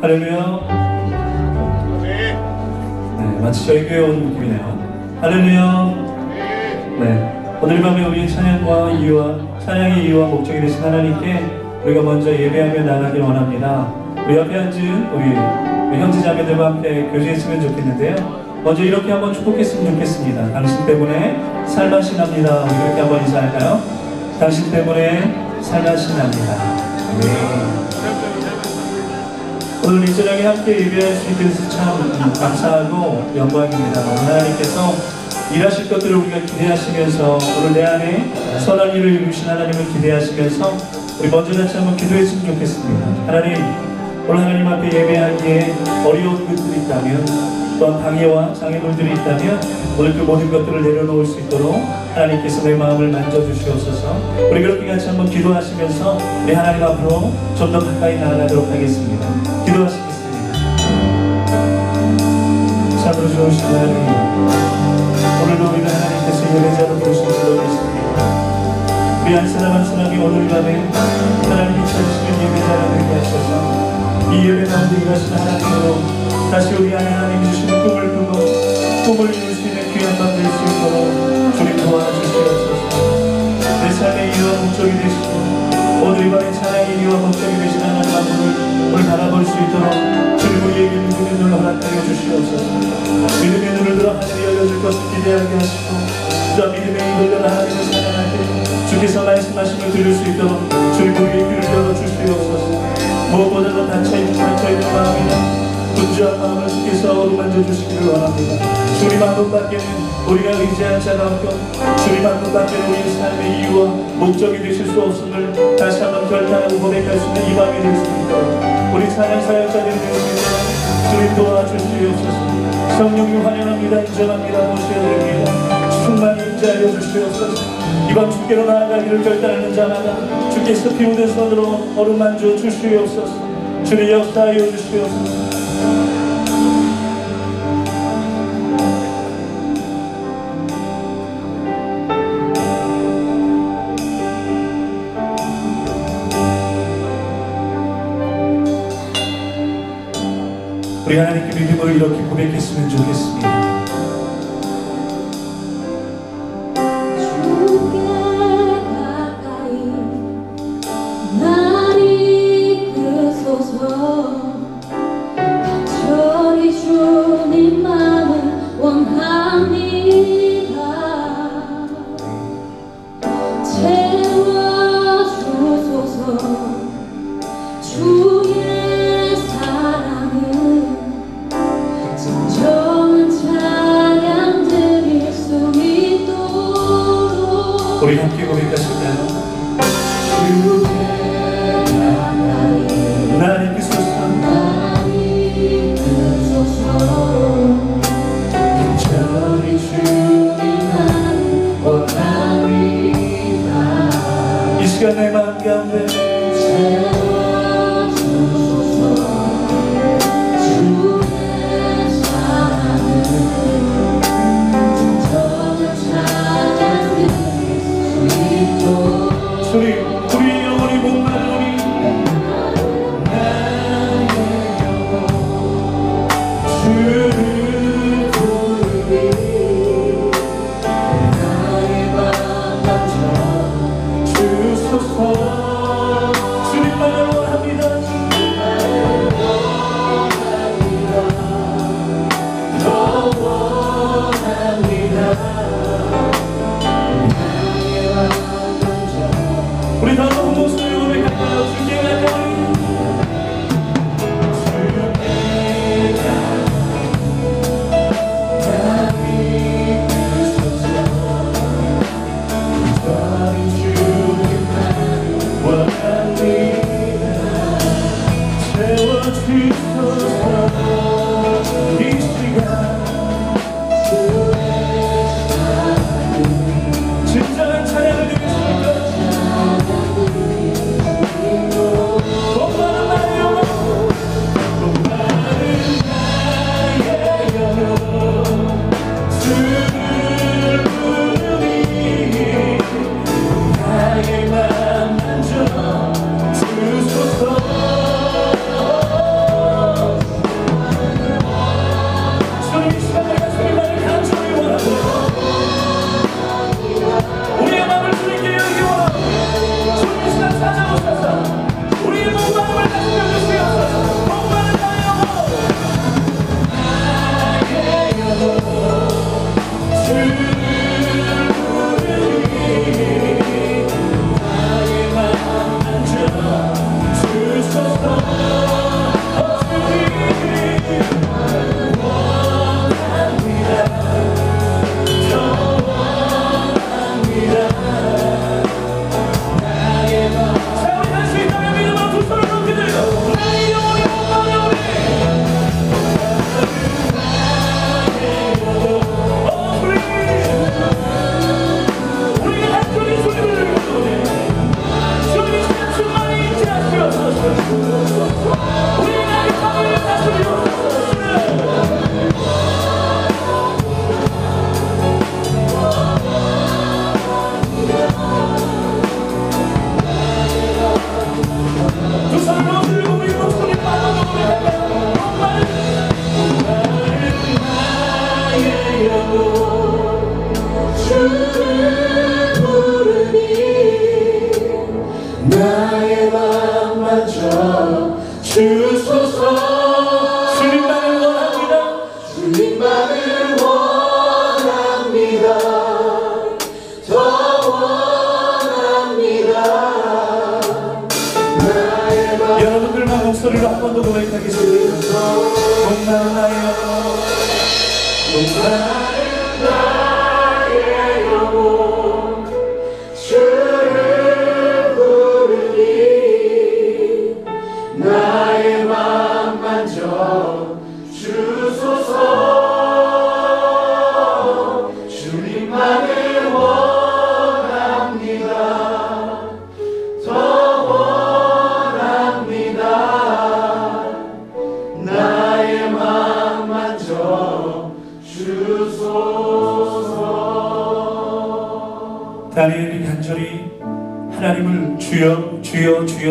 할렐루야. 네, 마치 저희 교회 온 느낌이네요. 할렐루야. 네, 오늘 밤에 우리 찬양과 이유와 찬양의 이유와 목적이 되신 하나님께 우리가 먼저 예배하며 나가길 원합니다. 우리 옆에 앉은 우리, 형제자매들과 함께 교제했으면 좋겠는데요. 먼저 이렇게 한번 축복했으면 좋겠습니다. 당신 때문에 살맛이 납니다. 이렇게 한번 인사할까요? 당신 때문에 살맛이 납니다. 네. 오늘 이 저녁에 함께 예배할 수 있게 돼서 참 감사하고 영광입니다. 하나님께서 일하실 것들을 우리가 기대하시면서 오늘 내 안에 선한 일을 이루신 하나님을 기대하시면서 우리 먼저 같이 한번 기도했으면 좋겠습니다. 하나님, 오늘 하나님 앞에 예배하기에 어려운 것들이 있다면 또한 방해와 장애물들이 있다면 오늘 그 모든 것들을 내려놓을 수 있도록 하나님께서 내 마음을 만져주시옵소서 우리 그렇게 같이 한번 기도하시면서 우리 하나님 앞으로 좀 더 가까이 나아가도록 하겠습니다 좋으신 하나님 오늘도 우리가 하나님께서 예배자로 부르신 줄로 믿습니다. 우리 한 사람 한 사람이 오늘 밤에 하나님을 때 주께서 말씀하심을 들을 수 있도록 주님 우리의 귀를 열어주시옵소서. 무엇보다도 닫혀있는 마음이나 분주한 마음을 주께서 어루만져 주시기를 원합니다. 주님 한 분밖에는 우리가 의지할 자가 없고 주님 한 분밖에는 우리의 삶의 이유와 목적이 되실 수 없음을 다시 한번 결단하고 고백할 수 있는 이 밤이 될 수 있도록 우리 찬양 사역자들이 될 수 있도록 주님 도와주시옵소서. 성령님 환영합니다. 인정합니다. 모셔드립니다. 충만히 임재하여 주시옵소서 이밤 주께로 나아가기를 결단하는 자마다 주께서 피 묻은 손으로 어루만져 주시옵소서. 주님 역사하여 주시옵소서. 우리 하나님께 믿음을 이렇게 고백했으면 좋겠습니다.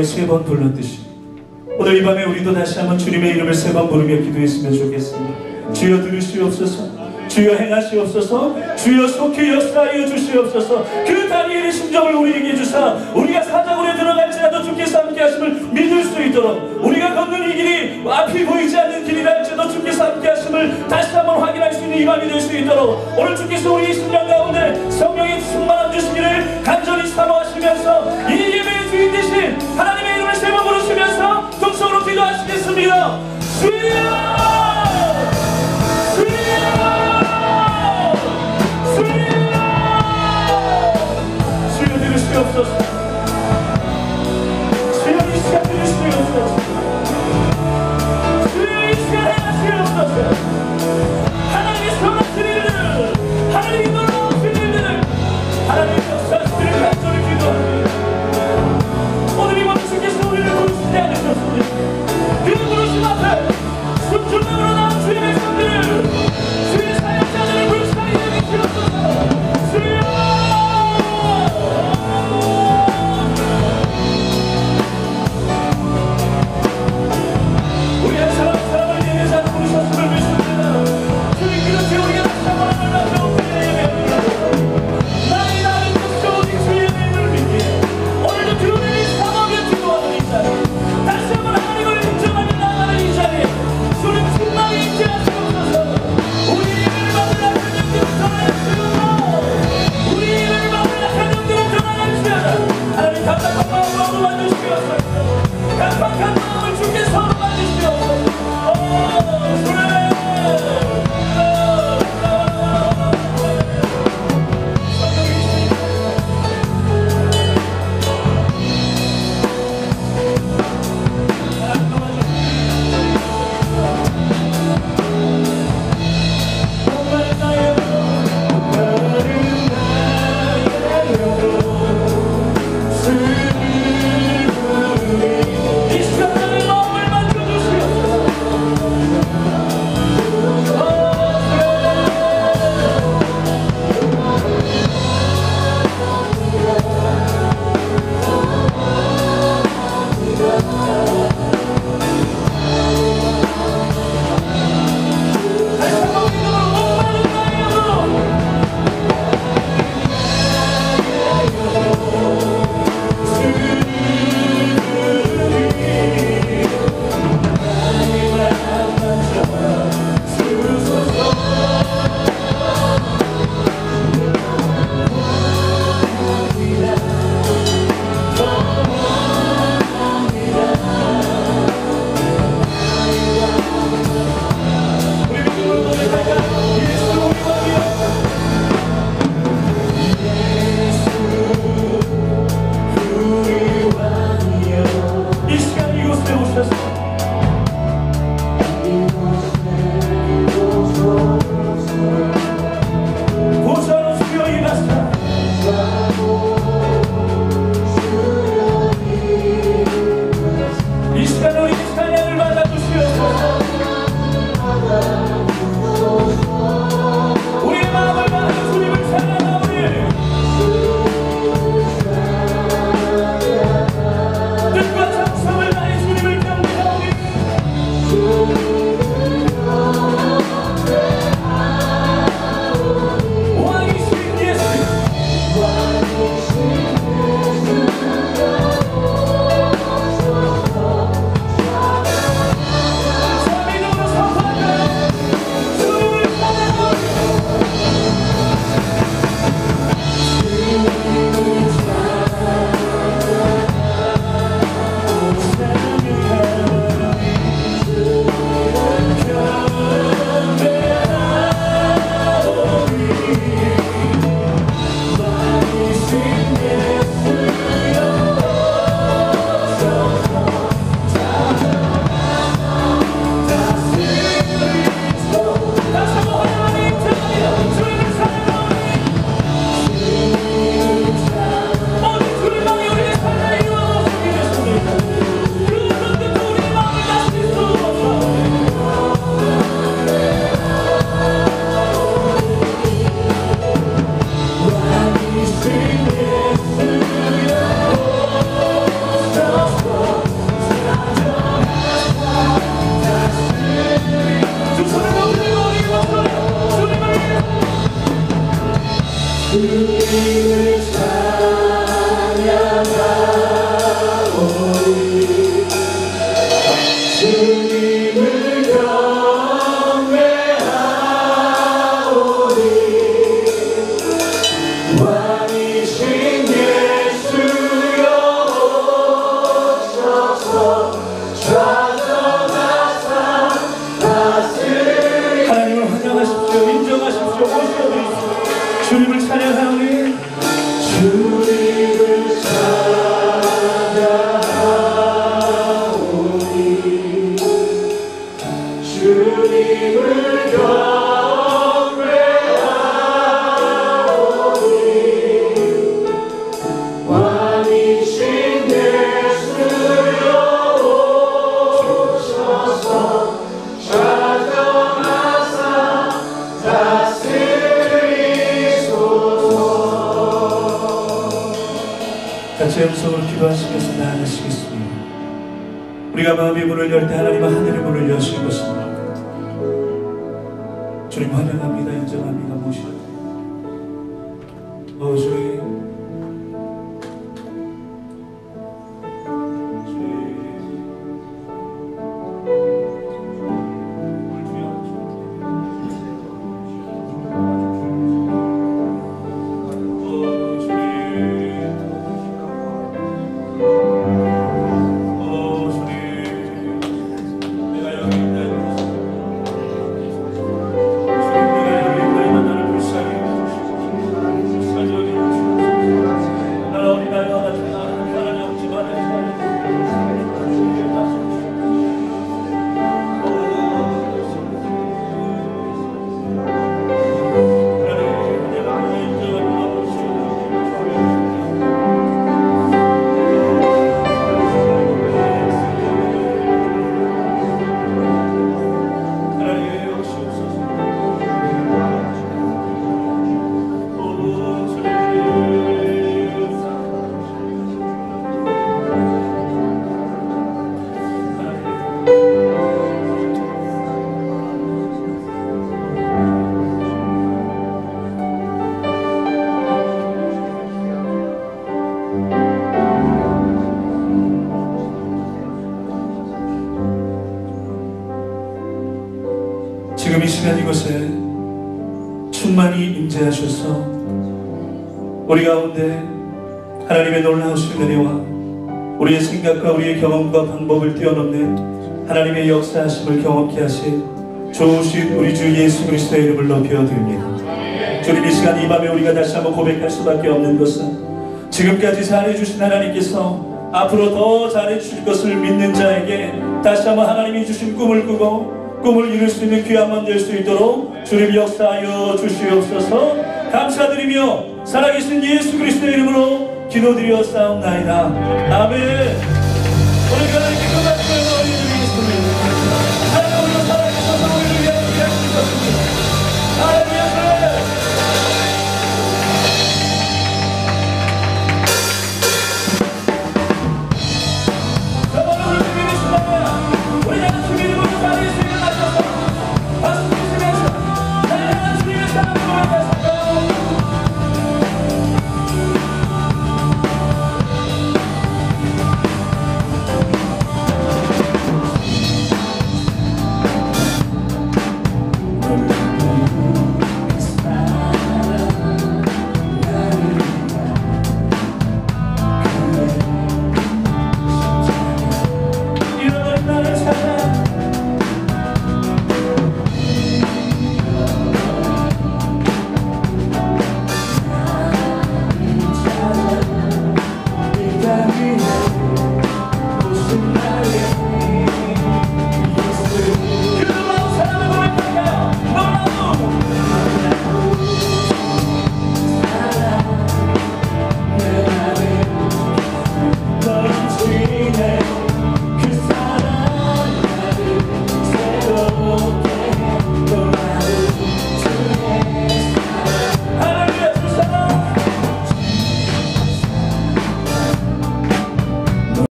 세 번 불렀듯이 오늘 이 밤에 우리도 다시 한번 주님의 이름을 세 번 부르며 기도했으면 좋겠습니다. 주여 들으시옵소서 주여 행하시옵소서. 주여 속히 역사하여 주시옵소서. 그 다니엘의 심정을 우리에게 주사 우리가 사자굴에 들어갈지라도 주께서 함께 하심을 믿을 수 있도록 우리가 걷는 이 길이 앞이 보이지 않는 길이랄지도 주께서 함께 하심을 다시 한번 확인할 수 있는 이 밤이 될 수 있도록 오늘 주께서 우리 심령 가운데 성령의 충만함 주시기를 간절히 사모하시면서 이 예배의 주인 되신 하나님의 이름을 세번 부르시면서 동성으로 기도하시겠습니다. 주여 To 주님을 찬양 같이 음성으로 기도하시면서 나아가시겠습니다. 우리가 마음의 문을 열 때 하나님은 하늘의 문을 여신 것입니다. 주님 환영합니다. 인정합니다. 모시옵니다. 오 지금 이 시간 이곳에 충만히 임재하셔서 우리 가운데 하나님의 놀라우신 은혜와 우리의 생각과 우리의 경험과 방법을 뛰어넘는 하나님의 역사하심을 경험케 하신 좋으신 우리 주 예수 그리스도의 이름을 높여드립니다. 주님 이 시간 이 밤에 우리가 다시 한번 고백할 수밖에 없는 것은 지금까지 잘해주신 하나님께서 앞으로 더 잘해주실 것을 믿는 자에게 다시 한번 하나님이 주신 꿈을 꾸고 꿈을 이룰 수 있는 귀한 맘될수 있도록 주님 역사하여 주시옵소서. 감사드리며 살아계신 예수 그리스도의 이름으로 기도드려 싸움나이다. 아멘. 오늘 하나님